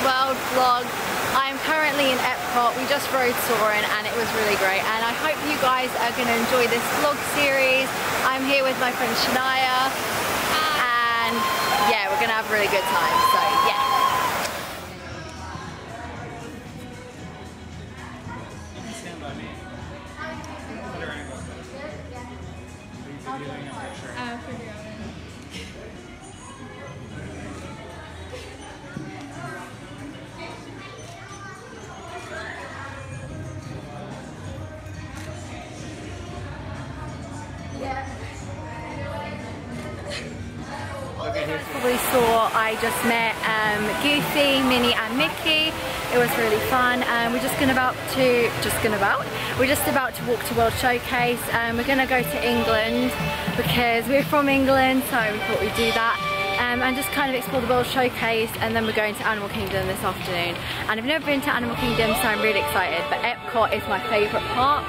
World vlog. I'm currently in Epcot, we just rode Soarin' and it was really great. And I hope you guys are going to enjoy this vlog series. I'm here with my friend Shania. And yeah, we're going to have a really good time, so yeah. Um, Probably saw I just met um, Goofy, Minnie and Mickey. It was really fun. Um, we're just gonna about to, just gonna about, we're just about to walk to World Showcase. Um, we're gonna go to England because we're from England, so we thought we'd do that. Um, and just kind of explore the World Showcase and then we're going to Animal Kingdom this afternoon. And I've never been to Animal Kingdom so I'm really excited but Epcot is my favourite park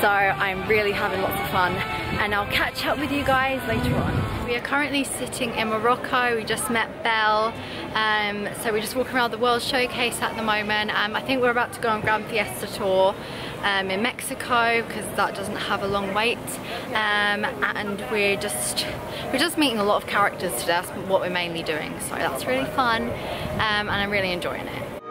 so I'm really having lots of fun and I'll catch up with you guys later on. We are currently sitting in Morocco, we just met Belle, um, so we're just walking around the World Showcase at the moment. Um, I think we're about to go on Grand Fiesta Tour um, in Mexico because that doesn't have a long wait um, and we're just we're just meeting a lot of characters today, that's what we're mainly doing, so that's really fun um, and I'm really enjoying it.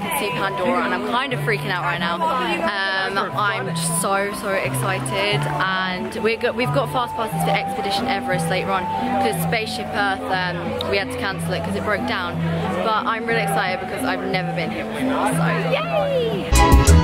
Pandora and I'm kind of freaking out right now. Um, I'm so, so excited and we got, we've got fast passes for Expedition Everest later on because Spaceship Earth, um, we had to cancel it because it broke down. But I'm really excited because I've never been here before, so yay!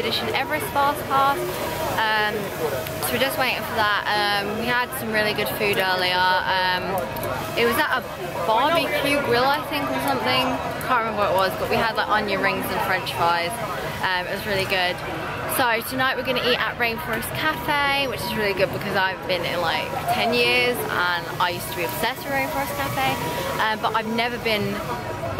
Expedition Everest Fast Pass. Um, so we're just waiting for that. Um, we had some really good food earlier. Um, it was at a barbecue grill, I think, or something. Can't remember what it was, but we had like onion rings and french fries. Um, it was really good. So tonight we're going to eat at Rainforest Cafe, which is really good because I've been in like 10 years and I used to be obsessed with Rainforest Cafe, um, but I've never been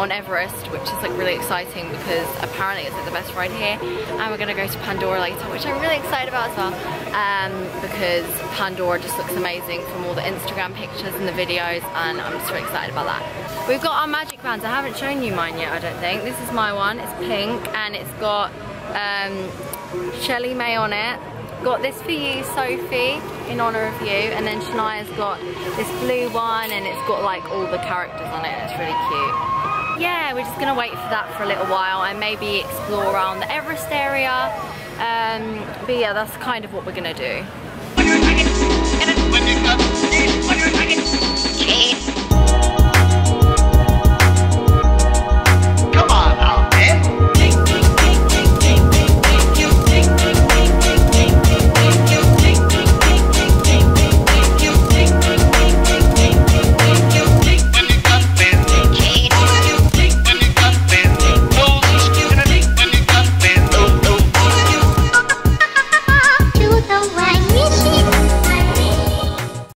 on Everest, which is like really exciting because apparently it's like the best ride here. And we're gonna go to Pandora later, which I'm really excited about as well. Um, because Pandora just looks amazing from all the Instagram pictures and the videos and I'm really excited about that. We've got our magic bands. I haven't shown you mine yet, I don't think. This is my one, it's pink and it's got um, ShellieMay on it. Got this for you, Sophie, in honour of you. And then Shania's got this blue one and it's got like all the characters on it. It's really cute yeah, we're just gonna wait for that for a little while and maybe explore around the Everest area. Um, but yeah, that's kind of what we're gonna do.